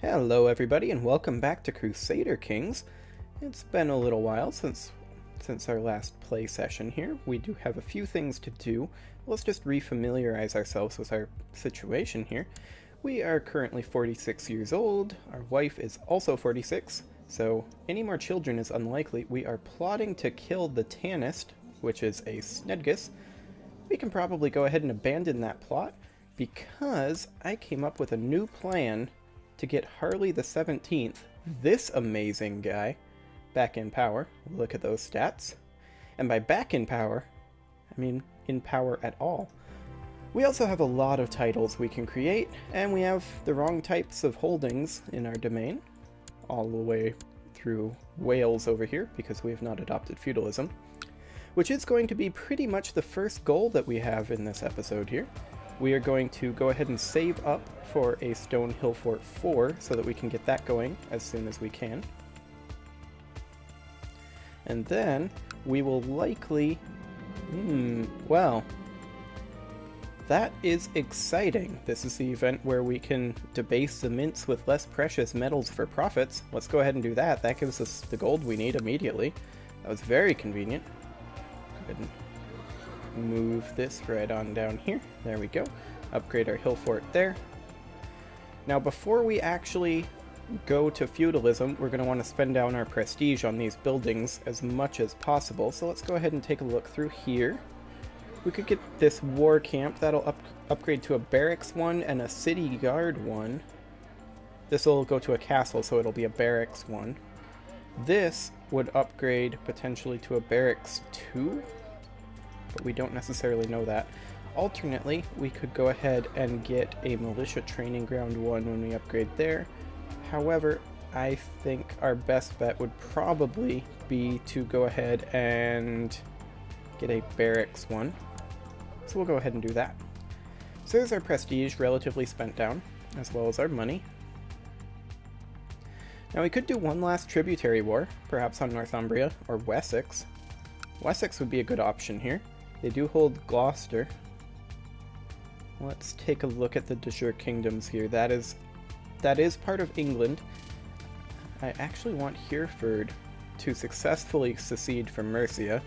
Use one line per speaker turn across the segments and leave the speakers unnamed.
Hello everybody and welcome back to Crusader Kings. It's been a little while since since our last play session here. We do have a few things to do. Let's just refamiliarize ourselves with our situation here. We are currently 46 years old. Our wife is also 46, so any more children is unlikely. We are plotting to kill the Tannist, which is a Snedgus. We can probably go ahead and abandon that plot because I came up with a new plan to get Harley the 17th, this amazing guy, back in power. Look at those stats. And by back in power, I mean in power at all. We also have a lot of titles we can create, and we have the wrong types of holdings in our domain, all the way through Wales over here, because we have not adopted feudalism, which is going to be pretty much the first goal that we have in this episode here we are going to go ahead and save up for a Stone Hill Fort 4 so that we can get that going as soon as we can. And then we will likely... Hmm, well... That is exciting. This is the event where we can debase the mints with less precious metals for profits. Let's go ahead and do that. That gives us the gold we need immediately. That was very convenient. Move this right on down here. There we go. Upgrade our hill fort there. Now before we actually go to feudalism, we're going to want to spend down our prestige on these buildings as much as possible. So let's go ahead and take a look through here. We could get this war camp. That'll up upgrade to a barracks one and a city guard one. This will go to a castle, so it'll be a barracks one. This would upgrade potentially to a barracks 2 but we don't necessarily know that. Alternately, we could go ahead and get a militia training ground one when we upgrade there. However, I think our best bet would probably be to go ahead and get a barracks one. So we'll go ahead and do that. So there's our prestige relatively spent down, as well as our money. Now we could do one last tributary war, perhaps on Northumbria or Wessex. Wessex would be a good option here. They do hold Gloucester. Let's take a look at the De kingdoms here. That is that is part of England. I actually want Hereford to successfully secede from Mercia.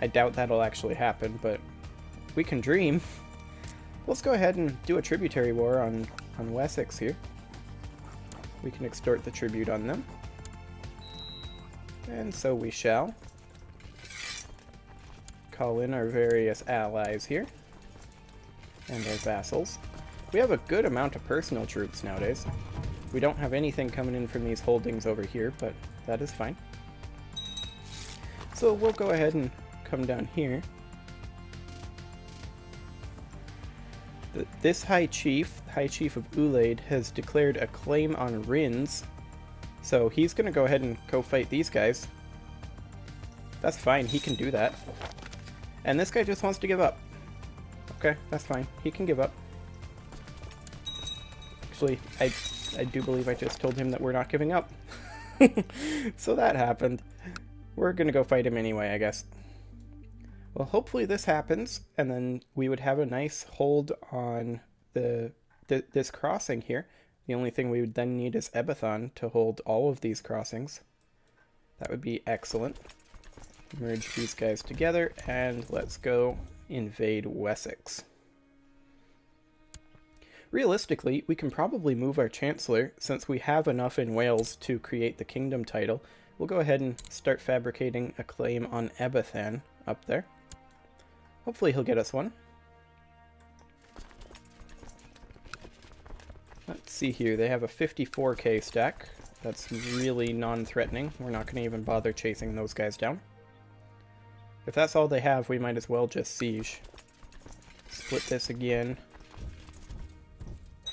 I doubt that'll actually happen, but we can dream. Let's go ahead and do a tributary war on, on Wessex here. We can extort the tribute on them. And so we shall call in our various allies here. And our vassals. We have a good amount of personal troops nowadays. We don't have anything coming in from these holdings over here, but that is fine. So we'll go ahead and come down here. This High Chief, High Chief of Ulaid, has declared a claim on Rins. So he's going to go ahead and go fight these guys. That's fine, he can do that. And this guy just wants to give up. Okay, that's fine. He can give up. Actually, I, I do believe I just told him that we're not giving up. so that happened. We're gonna go fight him anyway, I guess. Well, hopefully this happens, and then we would have a nice hold on the th this crossing here. The only thing we would then need is Ebathon to hold all of these crossings. That would be excellent merge these guys together, and let's go invade Wessex. Realistically, we can probably move our Chancellor, since we have enough in Wales to create the kingdom title. We'll go ahead and start fabricating a claim on Ebathan up there. Hopefully he'll get us one. Let's see here, they have a 54k stack. That's really non-threatening. We're not going to even bother chasing those guys down. If that's all they have, we might as well just siege. Split this again.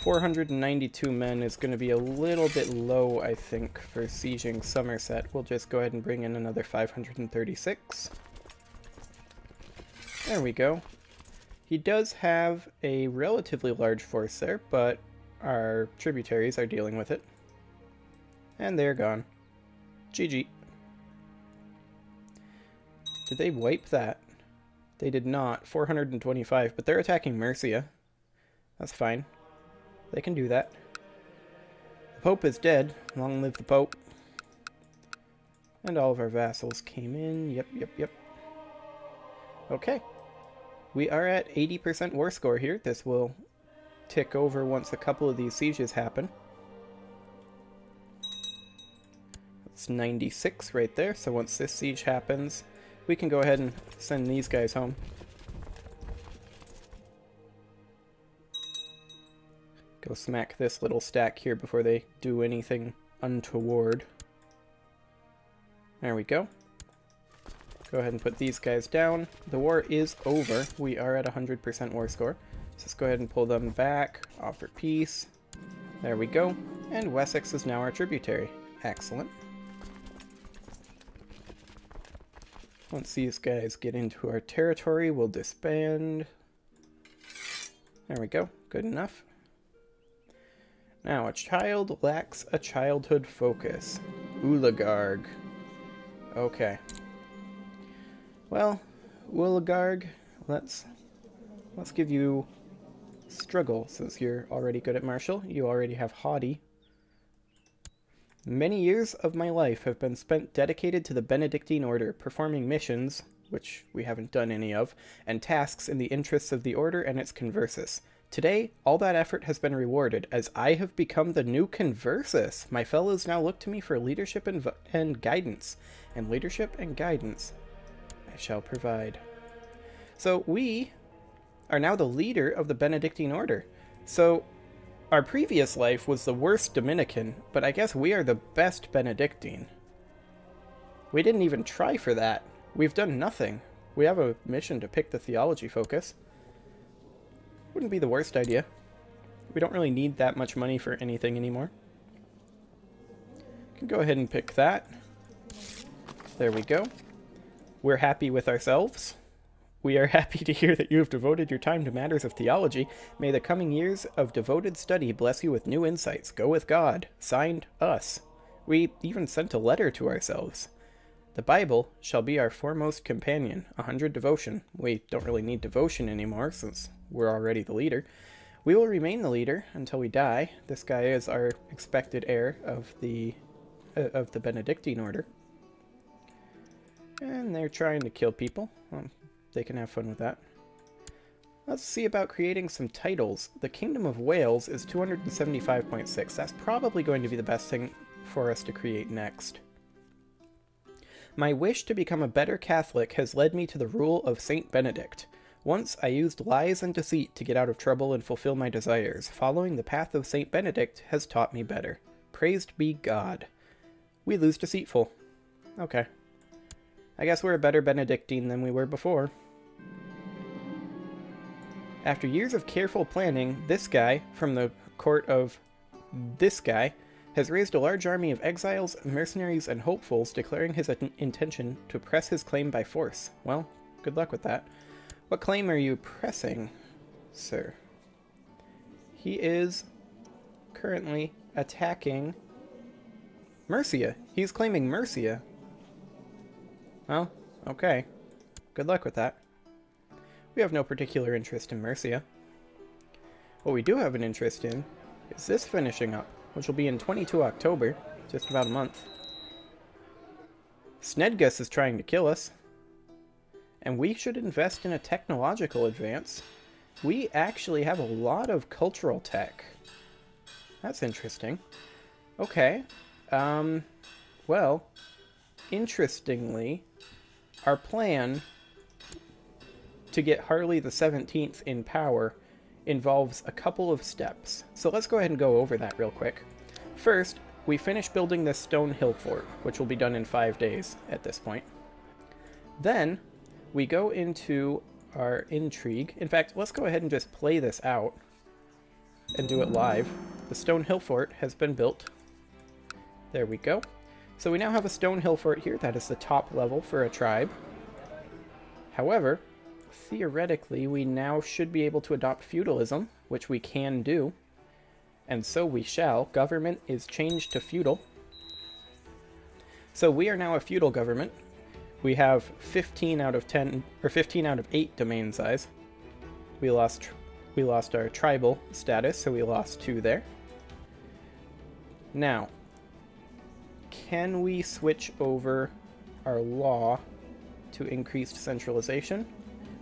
492 men is going to be a little bit low, I think, for sieging Somerset. We'll just go ahead and bring in another 536. There we go. He does have a relatively large force there, but our tributaries are dealing with it. And they're gone. GG. Did they wipe that? They did not. 425, but they're attacking Mercia. That's fine. They can do that. The Pope is dead. Long live the Pope. And all of our vassals came in. Yep, yep, yep. Okay. We are at 80% war score here. This will tick over once a couple of these sieges happen. It's 96 right there, so once this siege happens, we can go ahead and send these guys home. Go smack this little stack here before they do anything untoward. There we go. Go ahead and put these guys down. The war is over. We are at 100% war score. So let's go ahead and pull them back, offer peace. There we go. And Wessex is now our tributary. Excellent. Once these guys get into our territory, we'll disband. There we go. Good enough. Now, a child lacks a childhood focus. Ulagarg. Okay. Well, Ulagarg, let's let's give you struggle since you're already good at martial. You already have haughty. Many years of my life have been spent dedicated to the Benedictine order, performing missions, which we haven't done any of, and tasks in the interests of the order and its conversus. Today, all that effort has been rewarded, as I have become the new Conversus. My fellows now look to me for leadership and, and guidance, and leadership and guidance I shall provide. So we are now the leader of the Benedictine order. So our previous life was the worst Dominican, but I guess we are the best Benedictine. We didn't even try for that. We've done nothing. We have a mission to pick the theology focus. Wouldn't be the worst idea. We don't really need that much money for anything anymore. Can go ahead and pick that. There we go. We're happy with ourselves. We are happy to hear that you have devoted your time to matters of theology. May the coming years of devoted study bless you with new insights. Go with God. Signed, us. We even sent a letter to ourselves. The Bible shall be our foremost companion. A hundred devotion. We don't really need devotion anymore since we're already the leader. We will remain the leader until we die. This guy is our expected heir of the uh, of the Benedictine order. And they're trying to kill people. Well, they can have fun with that. Let's see about creating some titles. The Kingdom of Wales is 275.6. That's probably going to be the best thing for us to create next. My wish to become a better Catholic has led me to the rule of Saint Benedict. Once I used lies and deceit to get out of trouble and fulfill my desires. Following the path of Saint Benedict has taught me better. Praised be God. We lose deceitful. Okay. I guess we're a better Benedictine than we were before. After years of careful planning, this guy, from the court of this guy, has raised a large army of exiles, mercenaries, and hopefuls, declaring his intention to press his claim by force. Well, good luck with that. What claim are you pressing, sir? He is currently attacking Mercia. He's claiming Mercia. Well, okay. Good luck with that. We have no particular interest in Mercia. What we do have an interest in is this finishing up, which will be in 22 October, just about a month. Snedgus is trying to kill us and we should invest in a technological advance. We actually have a lot of cultural tech. That's interesting. Okay. Um, well, interestingly, our plan to get Harley the 17th in power involves a couple of steps. So let's go ahead and go over that real quick. First, we finish building this stone hill fort, which will be done in five days at this point. Then, we go into our intrigue. In fact, let's go ahead and just play this out and do it live. The stone hill fort has been built. There we go. So we now have a stone hill fort here. That is the top level for a tribe. However, theoretically, we now should be able to adopt feudalism, which we can do. And so we shall. Government is changed to feudal. So we are now a feudal government we have 15 out of 10 or 15 out of 8 domain size. We lost we lost our tribal status, so we lost 2 there. Now, can we switch over our law to increased centralization?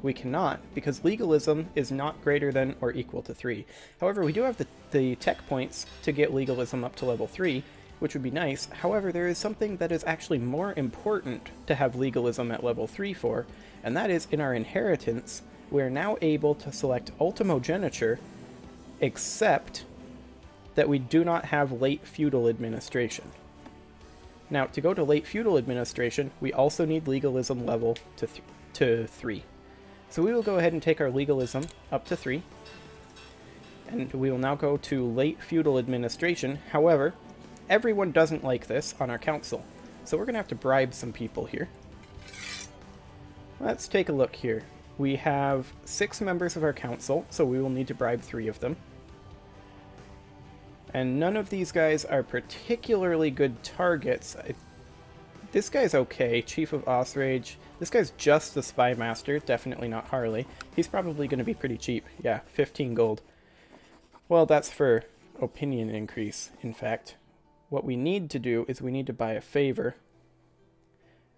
We cannot, because legalism is not greater than or equal to 3. However, we do have the, the tech points to get legalism up to level 3, which would be nice. However, there is something that is actually more important to have legalism at level 3 for, and that is in our inheritance, we're now able to select ultimogeniture, except that we do not have late feudal administration. Now, to go to late feudal administration, we also need legalism level to, th to 3. So we will go ahead and take our legalism up to 3. And we will now go to late feudal administration. However, everyone doesn't like this on our council. So we're going to have to bribe some people here. Let's take a look here. We have six members of our council, so we will need to bribe three of them. And none of these guys are particularly good targets. I, this guy's okay, Chief of Osraige. This guy's just the Spy Master, definitely not Harley. He's probably going to be pretty cheap. Yeah, 15 gold. Well, that's for opinion increase, in fact. What we need to do is we need to buy a favor.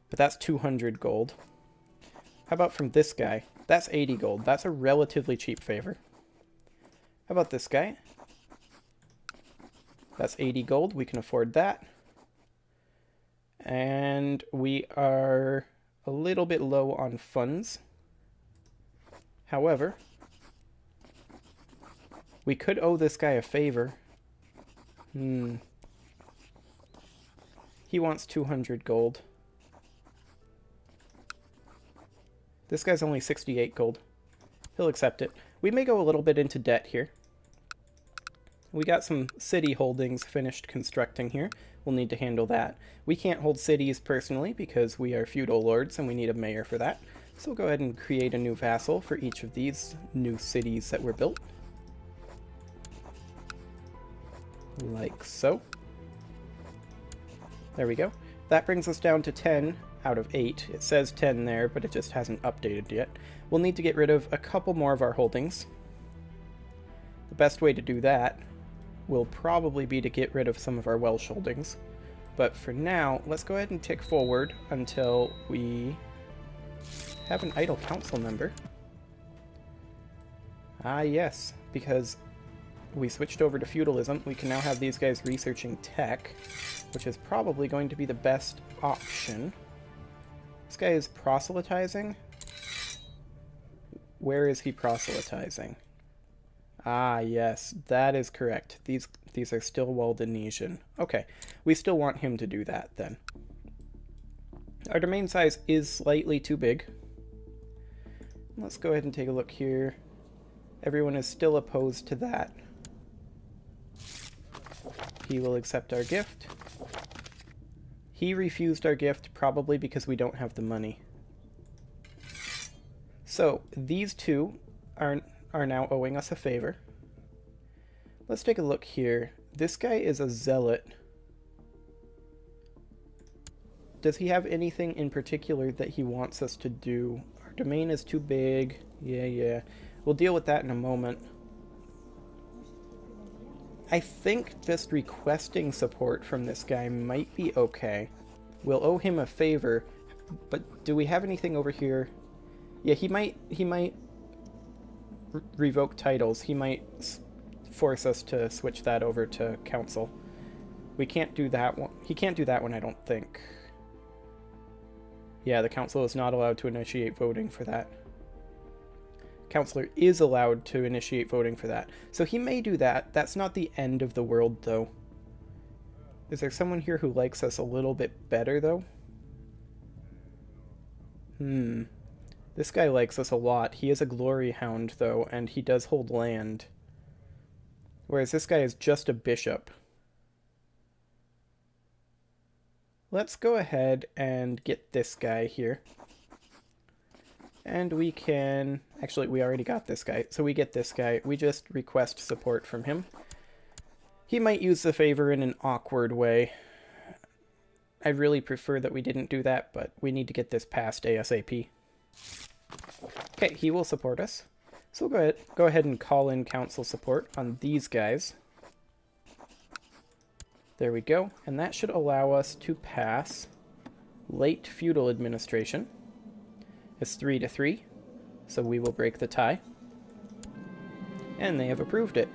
But that's 200 gold. How about from this guy? That's 80 gold. That's a relatively cheap favor. How about this guy? That's 80 gold. We can afford that. And we are a little bit low on funds. However, we could owe this guy a favor. Hmm. He wants 200 gold. This guy's only 68 gold. He'll accept it. We may go a little bit into debt here. We got some city holdings finished constructing here. We'll need to handle that. We can't hold cities personally because we are feudal lords and we need a mayor for that. So we'll go ahead and create a new vassal for each of these new cities that were built. Like so. There we go. That brings us down to 10 out of 8. It says 10 there, but it just hasn't updated yet. We'll need to get rid of a couple more of our holdings. The best way to do that will probably be to get rid of some of our Welsh holdings. But for now, let's go ahead and tick forward until we have an idle council member. Ah yes, because we switched over to feudalism, we can now have these guys researching tech, which is probably going to be the best option. This guy is proselytizing? Where is he proselytizing? Ah, yes, that is correct. These these are still Waldensian. Okay, we still want him to do that then. Our domain size is slightly too big. Let's go ahead and take a look here. Everyone is still opposed to that. He will accept our gift. He refused our gift probably because we don't have the money. So, these two are are now owing us a favor. Let's take a look here. This guy is a zealot. Does he have anything in particular that he wants us to do? Our domain is too big. Yeah, yeah. We'll deal with that in a moment. I think just requesting support from this guy might be okay. We'll owe him a favor, but do we have anything over here? Yeah, he might he might re revoke titles, he might force us to switch that over to council. We can't do that one. He can't do that one, I don't think. Yeah, the council is not allowed to initiate voting for that. Councillor is allowed to initiate voting for that. So he may do that. That's not the end of the world, though. Is there someone here who likes us a little bit better, though? Hmm. This guy likes us a lot. He is a glory hound, though, and he does hold land. Whereas this guy is just a bishop. Let's go ahead and get this guy here. And we can... Actually, we already got this guy. So we get this guy. We just request support from him. He might use the favor in an awkward way. I really prefer that we didn't do that, but we need to get this passed ASAP. Okay, he will support us. So we'll go ahead, go ahead and call in council support on these guys. There we go. And that should allow us to pass late feudal administration. It's 3 to 3, so we will break the tie. And they have approved it.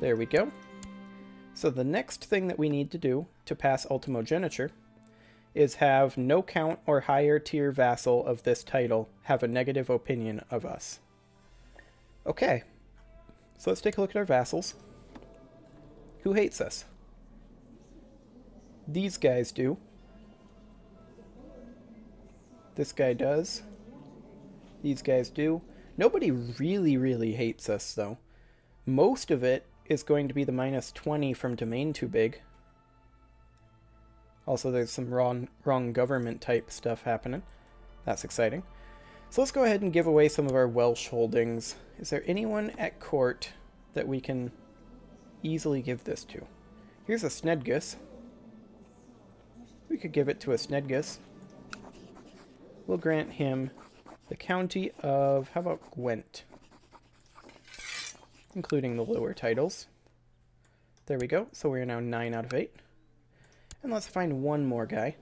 There we go. So the next thing that we need to do to pass ultimogeniture is have no count or higher tier vassal of this title have a negative opinion of us. Okay, so let's take a look at our vassals. Who hates us? These guys do. This guy does. These guys do. Nobody really, really hates us, though. Most of it is going to be the minus 20 from domain too big. Also, there's some wrong, wrong government type stuff happening. That's exciting. So let's go ahead and give away some of our Welsh holdings. Is there anyone at court that we can easily give this to? Here's a Snedgus. We could give it to a Snedgus. We'll grant him the county of, how about Gwent? Including the lower titles. There we go. So we are now 9 out of 8. And let's find one more guy.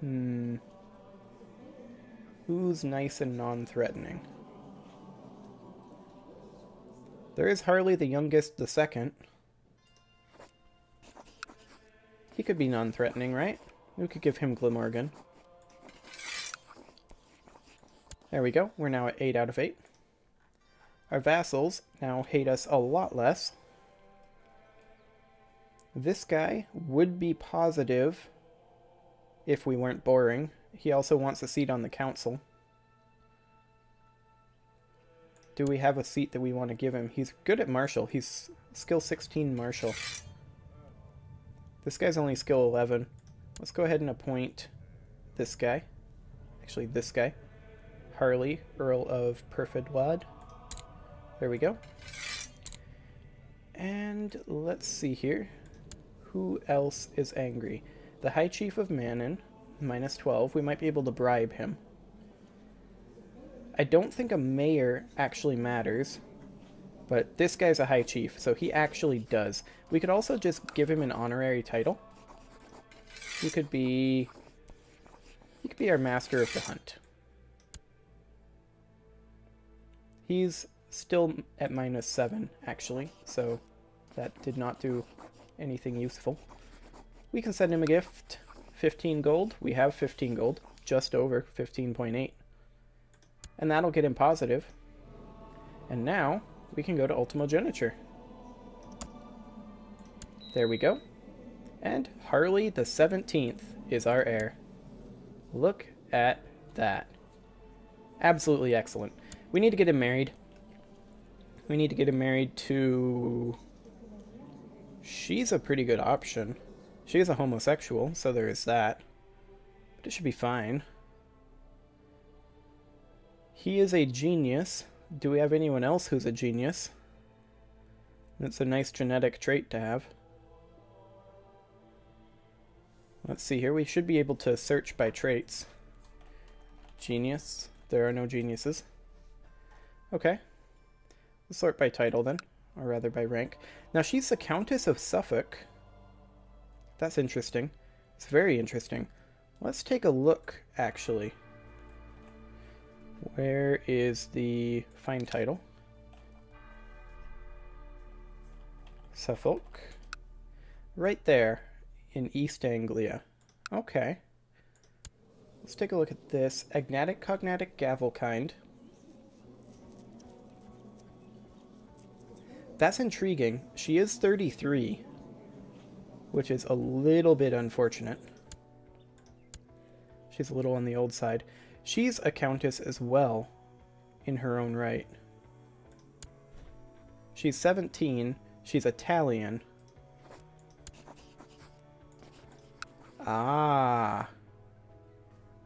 Hmm. Who's nice and non-threatening? There is Harley the youngest, the second. He could be non-threatening, right? We could give him Glamorgan. There we go. We're now at 8 out of 8. Our vassals now hate us a lot less. This guy would be positive if we weren't boring. He also wants a seat on the council. Do we have a seat that we want to give him? He's good at Martial. He's skill 16 Martial. This guy's only skill 11. Let's go ahead and appoint this guy. Actually, this guy. Harley, Earl of Perfeddwlad. There we go. And let's see here. Who else is angry? The High Chief of Manon, minus 12. We might be able to bribe him. I don't think a mayor actually matters, but this guy's a High Chief, so he actually does. We could also just give him an honorary title. He could be... He could be our Master of the Hunt. He's still at minus 7, actually, so that did not do anything useful. We can send him a gift. 15 gold. We have 15 gold. Just over 15.8. And that'll get him positive. And now, we can go to Ultimogeniture. There we go. And Harley the 17th is our heir. Look at that. Absolutely excellent. We need to get him married. We need to get him married to She's a pretty good option. She is a homosexual, so there is that. But it should be fine. He is a genius. Do we have anyone else who's a genius? That's a nice genetic trait to have. Let's see here. We should be able to search by traits. Genius. There are no geniuses. Okay. We'll sort by title then or rather by rank. Now she's the Countess of Suffolk. That's interesting. It's very interesting. Let's take a look, actually. Where is the fine title? Suffolk. Right there in East Anglia. Okay. Let's take a look at this. Agnatic Cognatic Gavelkind. That's intriguing. She is 33, which is a little bit unfortunate. She's a little on the old side. She's a countess as well, in her own right. She's 17. She's Italian. Ah.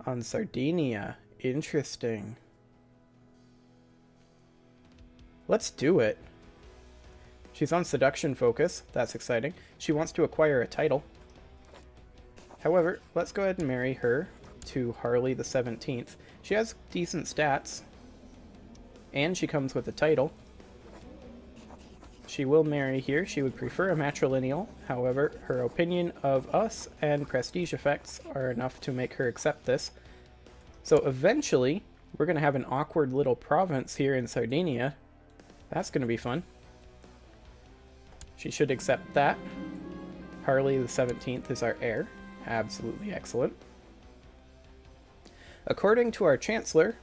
On Sardinia. Interesting. Let's do it. She's on seduction focus. That's exciting. She wants to acquire a title. However, let's go ahead and marry her to Harley the 17th. She has decent stats. And she comes with a title. She will marry here. She would prefer a matrilineal. However, her opinion of us and prestige effects are enough to make her accept this. So eventually, we're going to have an awkward little province here in Sardinia. That's going to be fun. She should accept that. Harley the 17th is our heir. Absolutely excellent. According to our Chancellor,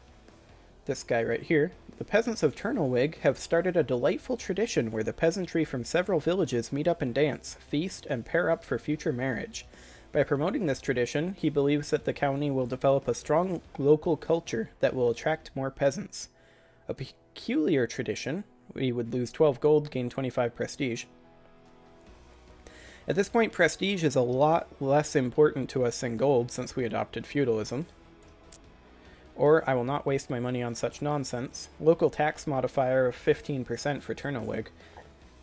this guy right here, the peasants of Turnalwig have started a delightful tradition where the peasantry from several villages meet up and dance, feast, and pair up for future marriage. By promoting this tradition, he believes that the county will develop a strong local culture that will attract more peasants. A peculiar tradition, we would lose 12 gold, gain 25 prestige. At this point, prestige is a lot less important to us than gold since we adopted feudalism or I will not waste my money on such nonsense. Local tax modifier of 15% for Turnalwig.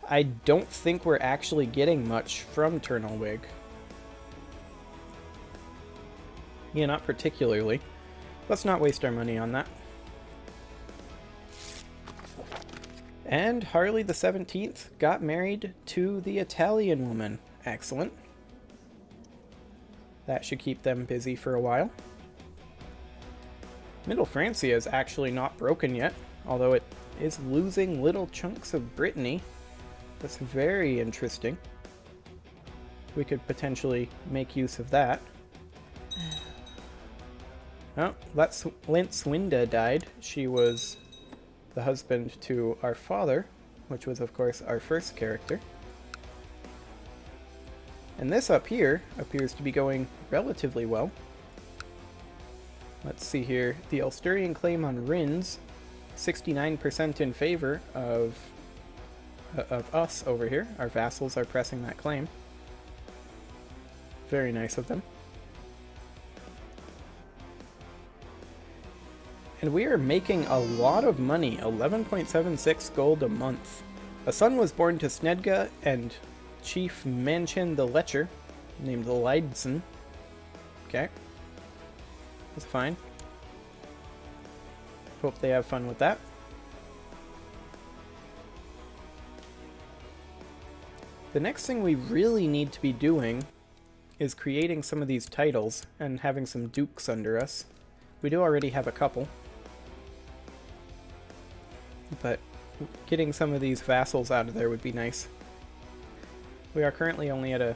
I don't think we're actually getting much from Turnalwig. Yeah, not particularly. Let's not waste our money on that. And Harley the 17th got married to the Italian woman. Excellent. That should keep them busy for a while. Middle Francia is actually not broken yet, although it is losing little chunks of Brittany. That's very interesting. We could potentially make use of that. Oh, that's Lintswinda died. She was the husband to our father, which was of course our first character. And this up here appears to be going relatively well. Let's see here. The Ulsturian claim on Rins, 69% in favor of, uh, of us over here. Our vassals are pressing that claim. Very nice of them. And we are making a lot of money, 11.76 gold a month. A son was born to Snedga and Chief Manchin the Lecher, named Leidson. Okay. That's fine. Hope they have fun with that. The next thing we really need to be doing is creating some of these titles and having some dukes under us. We do already have a couple. But getting some of these vassals out of there would be nice. We are currently only at a,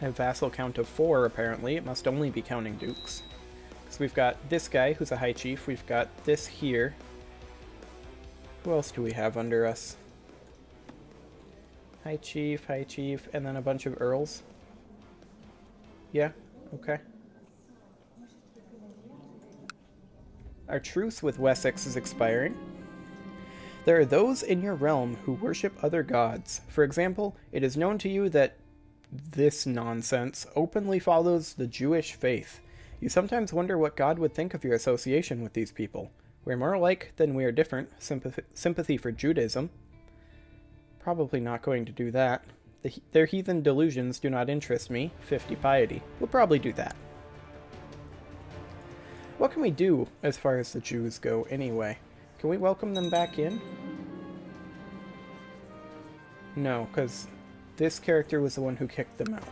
a vassal count of four, apparently. It must only be counting dukes. Because we've got this guy who's a high chief. We've got this here. Who else do we have under us? High chief, high chief, and then a bunch of earls. Yeah, okay. Our truce with Wessex is expiring. There are those in your realm who worship other gods. For example, it is known to you that this nonsense openly follows the Jewish faith. You sometimes wonder what God would think of your association with these people. We're more alike than we are different. Sympathy, sympathy for Judaism. Probably not going to do that. The, their heathen delusions do not interest me. 50 piety. We'll probably do that. What can we do as far as the Jews go anyway? Can we welcome them back in? No, because this character was the one who kicked them out.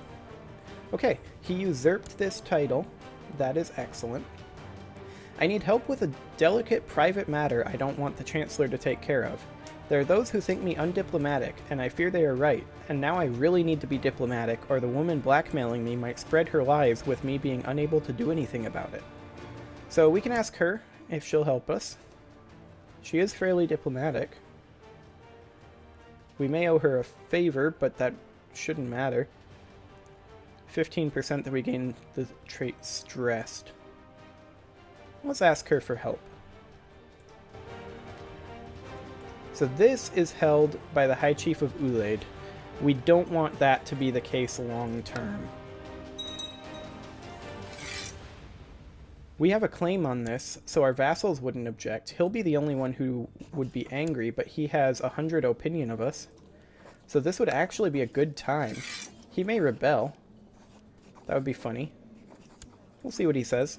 Okay, he usurped this title that is excellent. I need help with a delicate private matter I don't want the Chancellor to take care of. There are those who think me undiplomatic, and I fear they are right, and now I really need to be diplomatic, or the woman blackmailing me might spread her lies with me being unable to do anything about it. So we can ask her if she'll help us. She is fairly diplomatic. We may owe her a favor, but that shouldn't matter. 15% that we gain the trait stressed. Let's ask her for help. So this is held by the High Chief of Ulaid. We don't want that to be the case long term. We have a claim on this, so our vassals wouldn't object. He'll be the only one who would be angry, but he has a hundred opinion of us. So this would actually be a good time. He may rebel, that would be funny. We'll see what he says.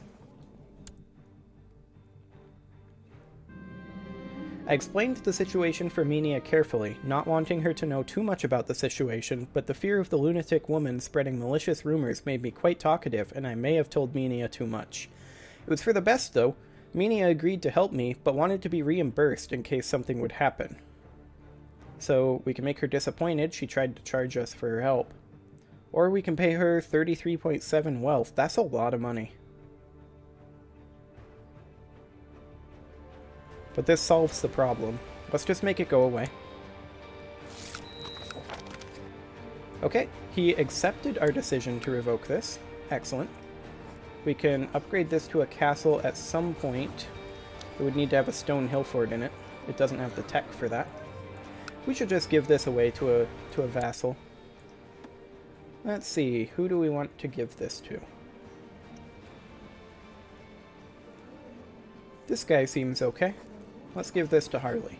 I explained the situation for Minia carefully, not wanting her to know too much about the situation, but the fear of the lunatic woman spreading malicious rumors made me quite talkative, and I may have told Minia too much. It was for the best, though. Minia agreed to help me, but wanted to be reimbursed in case something would happen. So we can make her disappointed she tried to charge us for her help. Or we can pay her 33.7 wealth. That's a lot of money. But this solves the problem. Let's just make it go away. Okay, he accepted our decision to revoke this. Excellent. We can upgrade this to a castle at some point. It would need to have a stone hill fort in it. It doesn't have the tech for that. We should just give this away to a to a vassal. Let's see, who do we want to give this to? This guy seems okay. Let's give this to Harley.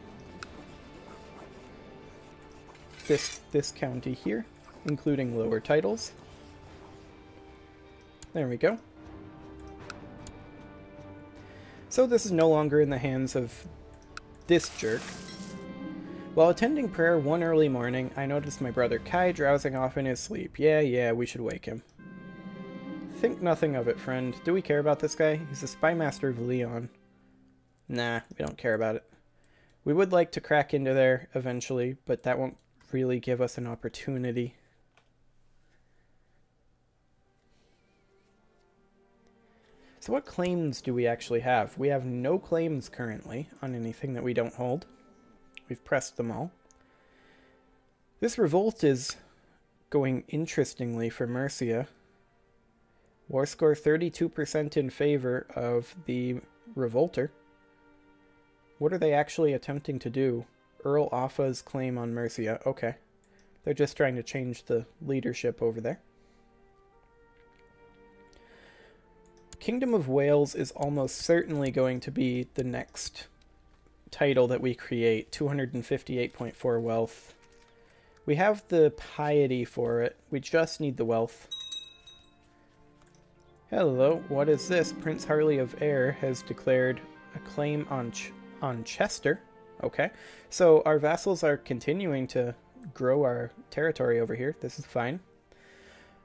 This, this county here, including lower titles. There we go. So this is no longer in the hands of this jerk. While attending prayer one early morning, I noticed my brother Kai drowsing off in his sleep. Yeah, yeah, we should wake him. Think nothing of it, friend. Do we care about this guy? He's the spy master of Leon. Nah, we don't care about it. We would like to crack into there eventually, but that won't really give us an opportunity. So what claims do we actually have? We have no claims currently on anything that we don't hold. We've pressed them all. This revolt is going interestingly for Mercia. War score 32% in favor of the revolter. What are they actually attempting to do? Earl Offa's claim on Mercia. Okay. They're just trying to change the leadership over there. Kingdom of Wales is almost certainly going to be the next title that we create. 258.4 wealth. We have the piety for it. We just need the wealth. Hello, what is this? Prince Harley of Air has declared a claim on Ch on Chester. Okay, so our vassals are continuing to grow our territory over here. This is fine.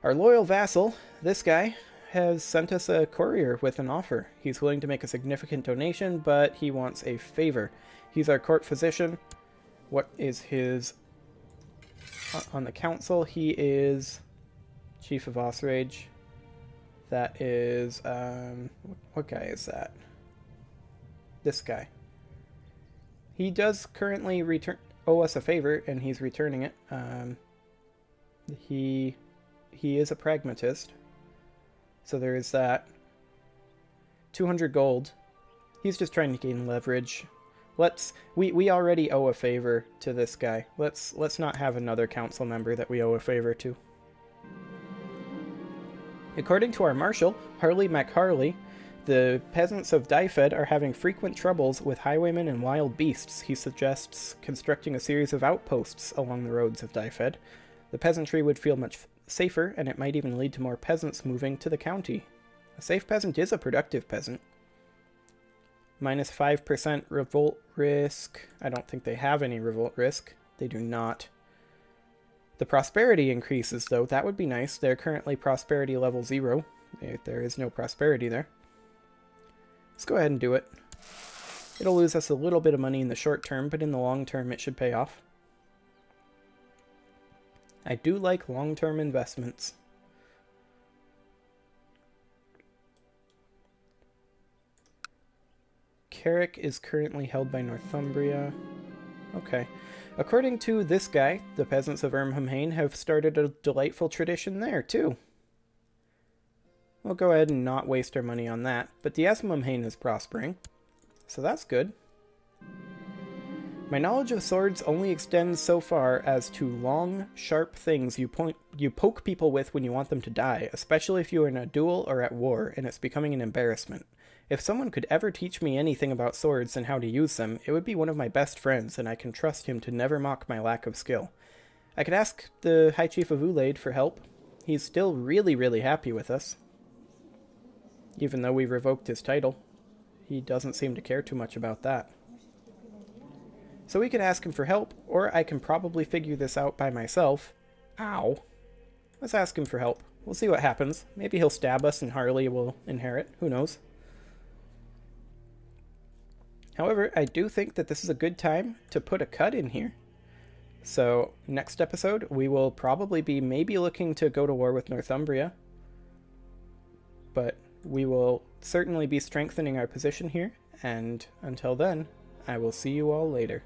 Our loyal vassal, this guy, has sent us a courier with an offer. He's willing to make a significant donation, but he wants a favor. He's our court physician. What is his... On the council, he is Chief of Osraige. That is... Um, what guy is that? This guy. He does currently return owe us a favor, and he's returning it. Um, he he is a pragmatist, so there is that. 200 gold. He's just trying to gain leverage. Let's we we already owe a favor to this guy. Let's let's not have another council member that we owe a favor to. According to our marshal, Harley MacHarley, the peasants of Dyfed are having frequent troubles with highwaymen and wild beasts. He suggests constructing a series of outposts along the roads of Dyfed. The peasantry would feel much safer, and it might even lead to more peasants moving to the county. A safe peasant is a productive peasant. Minus 5% revolt risk. I don't think they have any revolt risk. They do not. The prosperity increases, though. That would be nice. They're currently prosperity level 0. There is no prosperity there. Let's go ahead and do it. It'll lose us a little bit of money in the short term, but in the long term it should pay off. I do like long-term investments. Carrick is currently held by Northumbria. Okay. According to this guy, the peasants of Ermhamhain have started a delightful tradition there, too. We'll go ahead and not waste our money on that. But the Esmumhain is prospering, so that's good. My knowledge of swords only extends so far as to long, sharp things you point you poke people with when you want them to die, especially if you are in a duel or at war and it's becoming an embarrassment. If someone could ever teach me anything about swords and how to use them, it would be one of my best friends, and I can trust him to never mock my lack of skill. I could ask the High Chief of Ulaid for help. He's still really, really happy with us even though we revoked his title. He doesn't seem to care too much about that. So we can ask him for help, or I can probably figure this out by myself. Ow. Let's ask him for help. We'll see what happens. Maybe he'll stab us and Harley will inherit. Who knows? However, I do think that this is a good time to put a cut in here. So, next episode, we will probably be maybe looking to go to war with Northumbria. But we will certainly be strengthening our position here, and until then, I will see you all later.